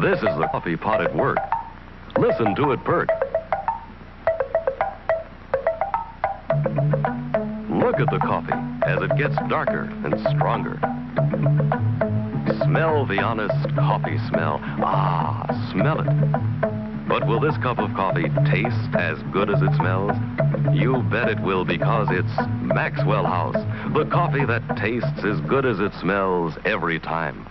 This is the coffee pot at work. Listen to it perk. Look at the coffee as it gets darker and stronger. Smell the honest coffee smell. Ah, smell it. But will this cup of coffee taste as good as it smells? You bet it will because it's Maxwell House, the coffee that tastes as good as it smells every time.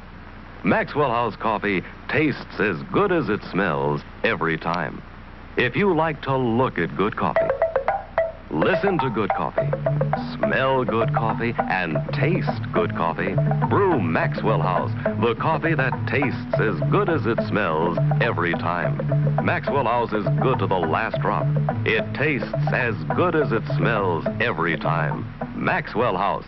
Maxwell House coffee tastes as good as it smells every time. If you like to look at good coffee, listen to good coffee, smell good coffee, and taste good coffee, brew Maxwell House, the coffee that tastes as good as it smells every time. Maxwell House is good to the last drop. It tastes as good as it smells every time. Maxwell House.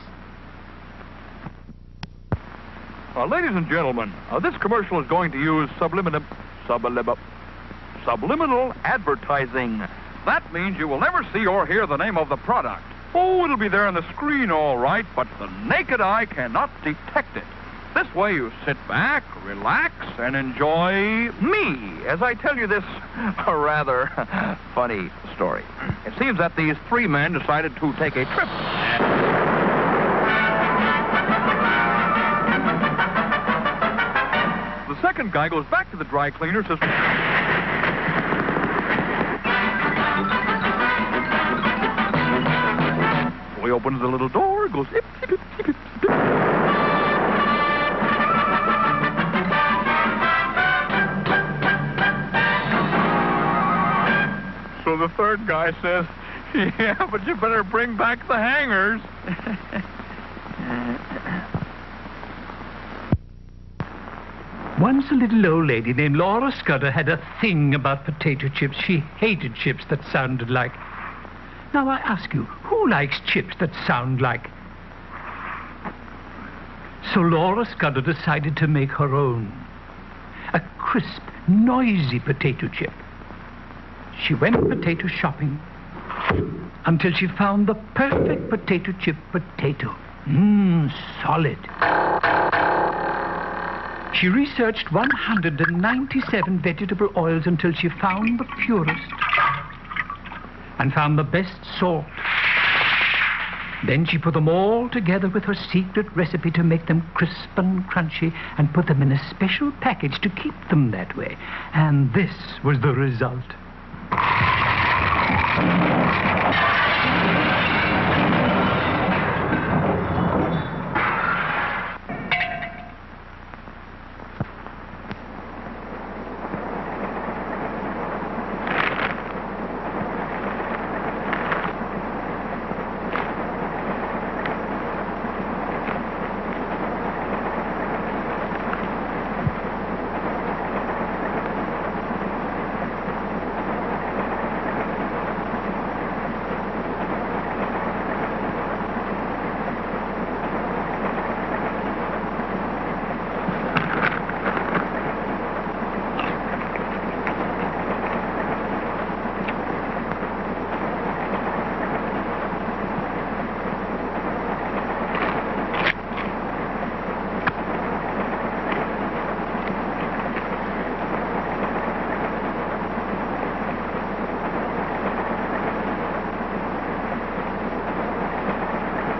Uh, ladies and gentlemen, uh, this commercial is going to use subliminal, subliminal, subliminal advertising. That means you will never see or hear the name of the product. Oh, it'll be there on the screen all right, but the naked eye cannot detect it. This way you sit back, relax, and enjoy me as I tell you this rather funny story. It seems that these three men decided to take a trip. Second guy goes back to the dry cleaner, says, he opens the little door, goes, "Hip, hip, hip, hip, hip, hip." So the third guy says, Yeah, but you better bring back the hangers. Once a little old lady named Laura Scudder had a thing about potato chips. She hated chips that sounded like. Now I ask you, who likes chips that sound like? So Laura Scudder decided to make her own. A crisp, noisy potato chip. She went potato shopping until she found the perfect potato chip potato. Mmm, solid. She researched 197 vegetable oils until she found the purest and found the best salt. Then she put them all together with her secret recipe to make them crisp and crunchy and put them in a special package to keep them that way. And this was the result.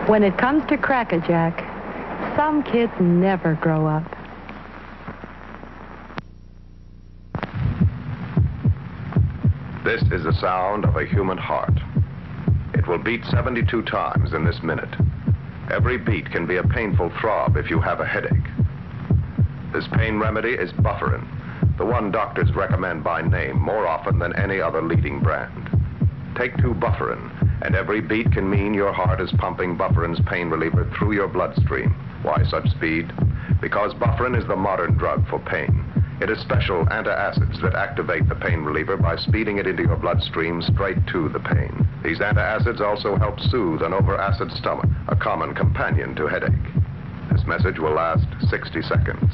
When it comes to Cracker Jack, some kids never grow up. This is the sound of a human heart. It will beat 72 times in this minute. Every beat can be a painful throb if you have a headache. This pain remedy is Bufferin, the one doctors recommend by name more often than any other leading brand. Take two Bufferin, and every beat can mean your heart is pumping Bufferin's pain reliever through your bloodstream. Why such speed? Because Bufferin is the modern drug for pain. It is special antacids that activate the pain reliever by speeding it into your bloodstream straight to the pain. These antacids also help soothe an overacid stomach, a common companion to headache. This message will last 60 seconds.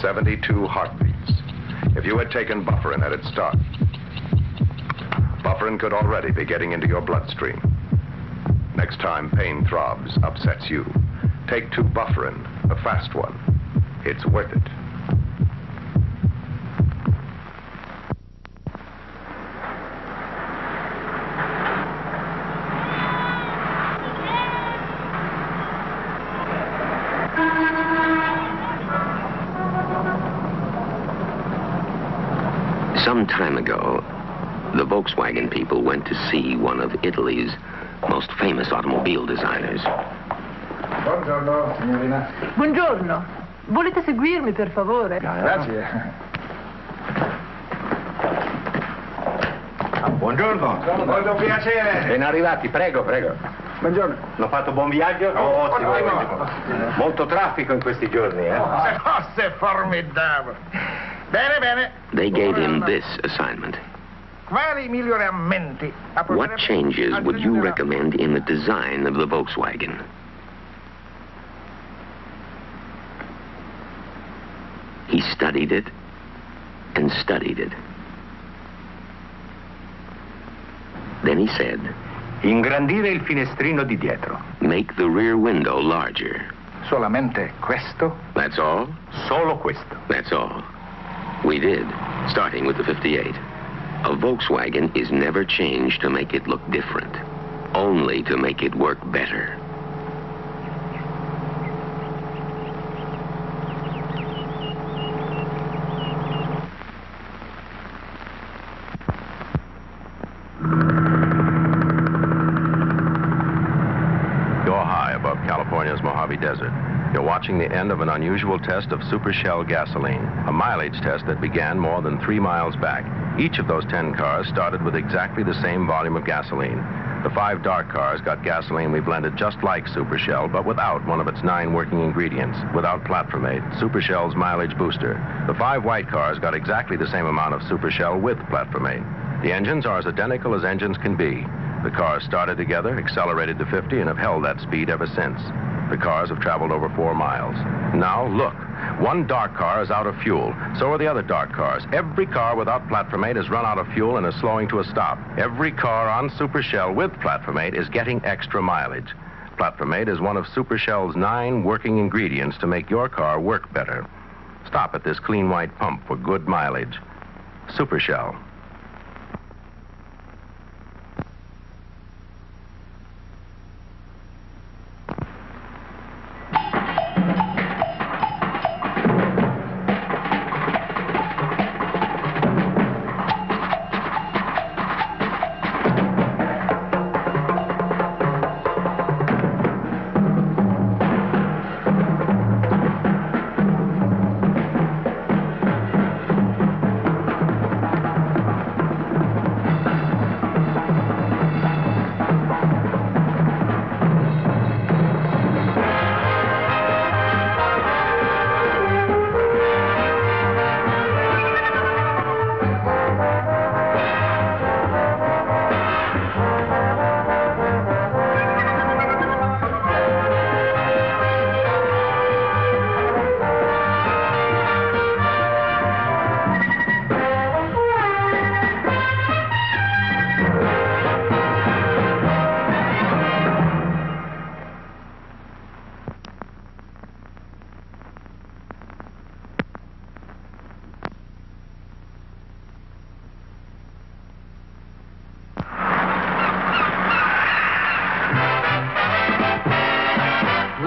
72 heartbeats. If you had taken Bufferin at its start, Bufferin could already be getting into your bloodstream. Next time pain throbs, upsets you, take two Bufferin, a fast one. It's worth it. Some time ago, the Volkswagen people went to see one of Italy's most famous automobile designers. Buongiorno, signorina. Buongiorno. Volete seguirmi, per favore? Grazie. Ah, buongiorno. Molto piacere. Ben arrivati, prego, prego. Buongiorno. L'ho fatto buon viaggio? Oh, ottimo, ottimo. ottimo. Molto traffico in questi giorni, eh? Se formidabile. Bene, bene. They gave him this assignment. What changes would you recommend in the design of the Volkswagen? He studied it and studied it. Then he said, Ingrandire il finestrino di dietro. make the rear window larger. Solamente questo? That's all? Solo questo. That's all. We did, starting with the 58. A Volkswagen is never changed to make it look different, only to make it work better. You're high above California's Mojave Desert. You're watching the end of an unusual test of Super Shell gasoline, a mileage test that began more than three miles back. Each of those 10 cars started with exactly the same volume of gasoline. The five dark cars got gasoline we blended just like Super Shell, but without one of its nine working ingredients, without platformate, Super Shell's mileage booster. The five white cars got exactly the same amount of Super Shell with platformate. The engines are as identical as engines can be. The cars started together, accelerated to 50, and have held that speed ever since. The cars have traveled over four miles. Now, look. One dark car is out of fuel. So are the other dark cars. Every car without platform Platformate has run out of fuel and is slowing to a stop. Every car on Super Shell with Platformate is getting extra mileage. Platformate is one of Super Shell's nine working ingredients to make your car work better. Stop at this clean white pump for good mileage. Super Shell.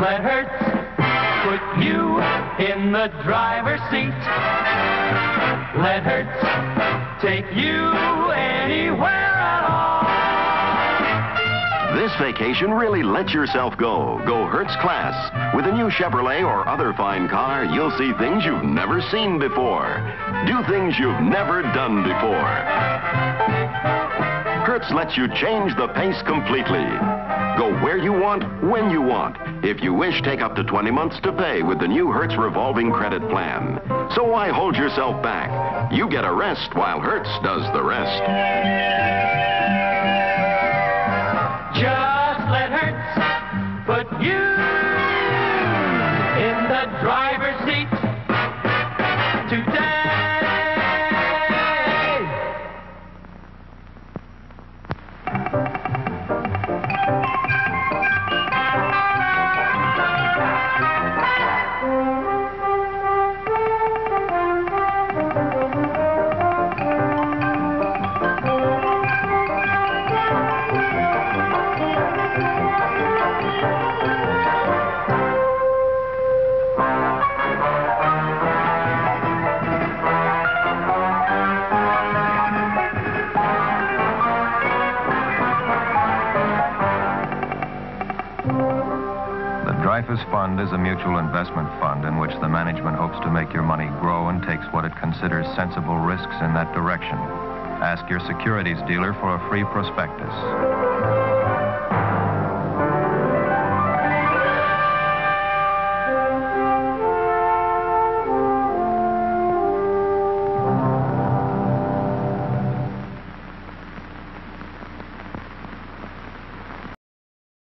Let Hertz put you in the driver's seat. Let Hertz take you anywhere at all. This vacation, really let yourself go. Go Hertz Class. With a new Chevrolet or other fine car, you'll see things you've never seen before. Do things you've never done before. Hertz lets you change the pace completely. Go where you want, when you want. If you wish, take up to 20 months to pay with the new Hertz revolving credit plan. So why hold yourself back? You get a rest while Hertz does the rest. Fund is a mutual investment fund in which the management hopes to make your money grow and takes what it considers sensible risks in that direction. Ask your securities dealer for a free prospectus.